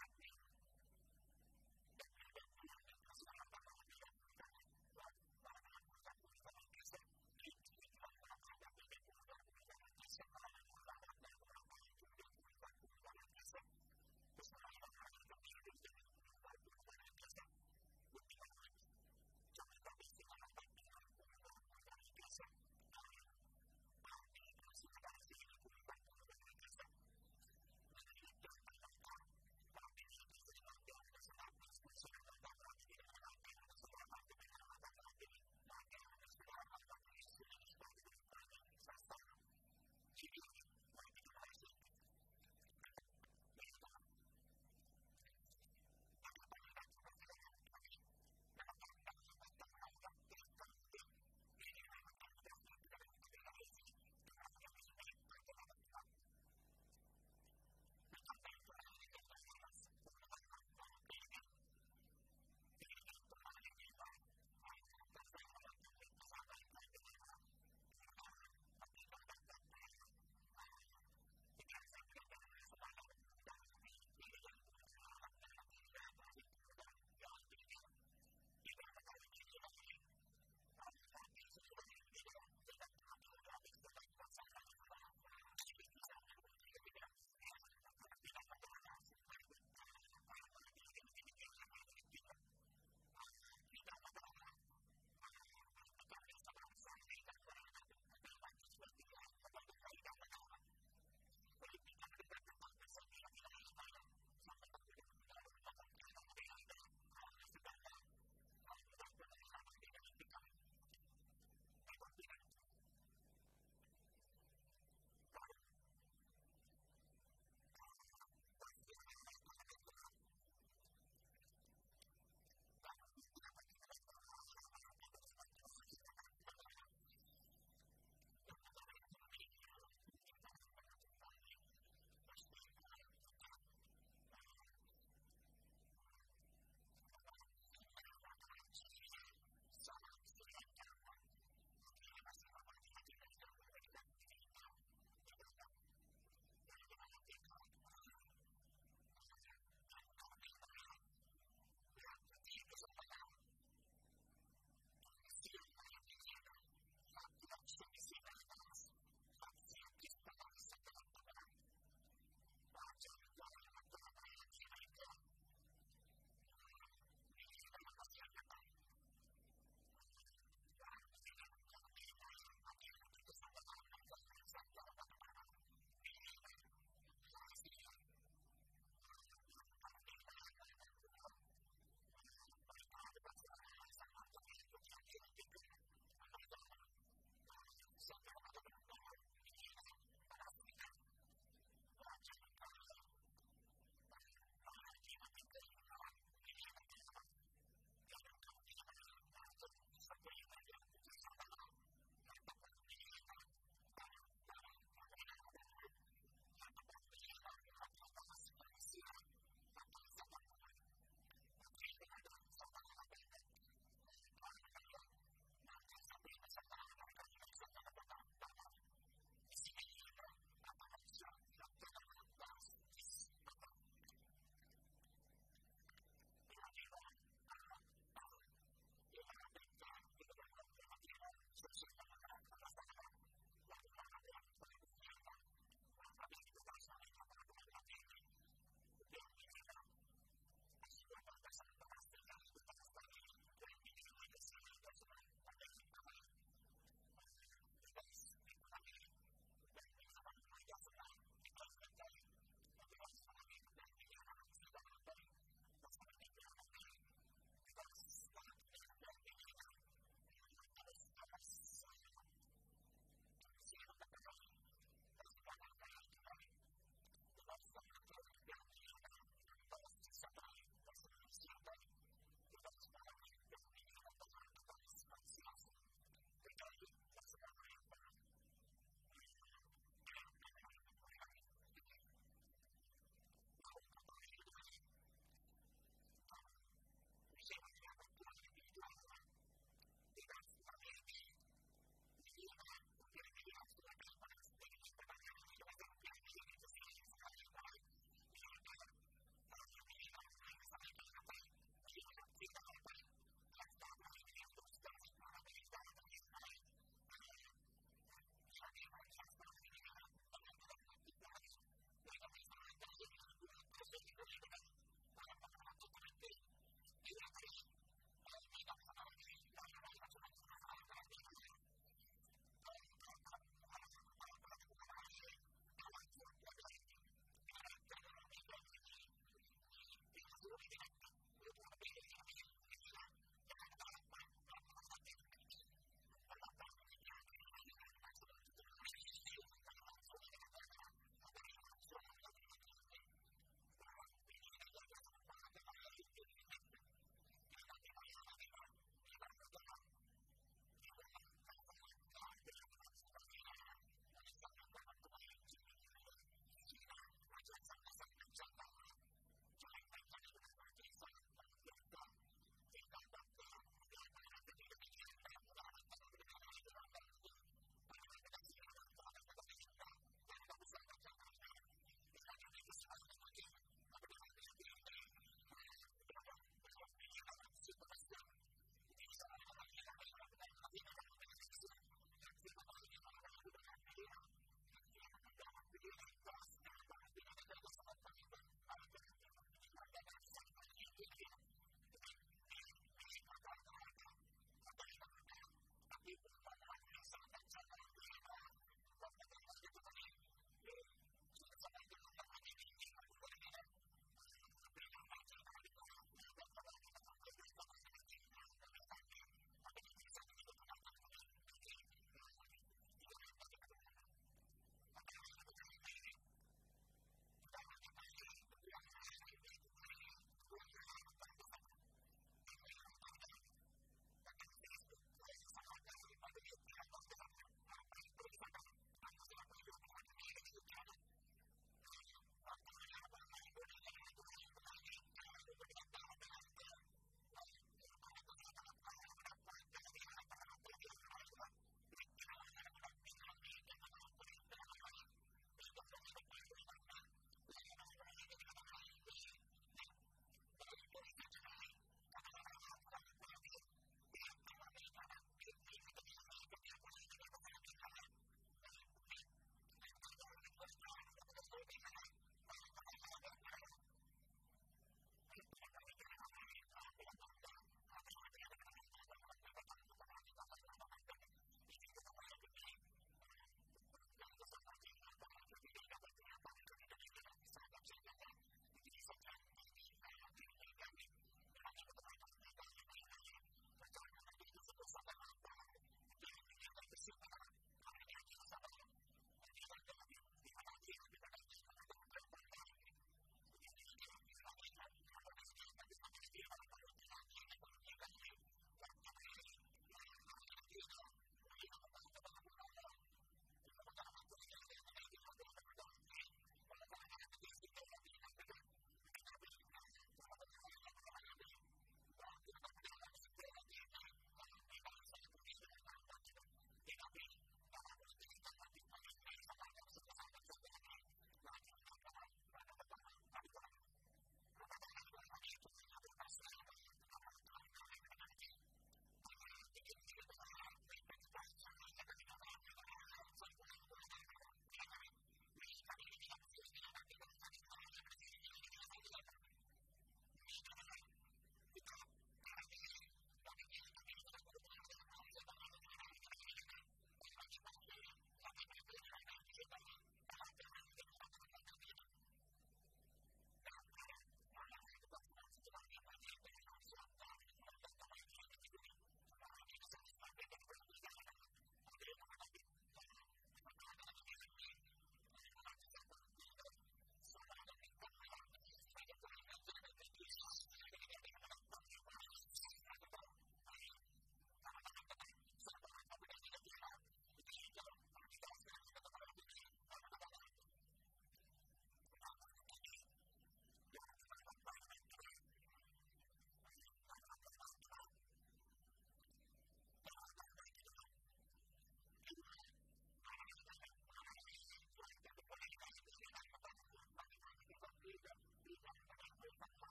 I think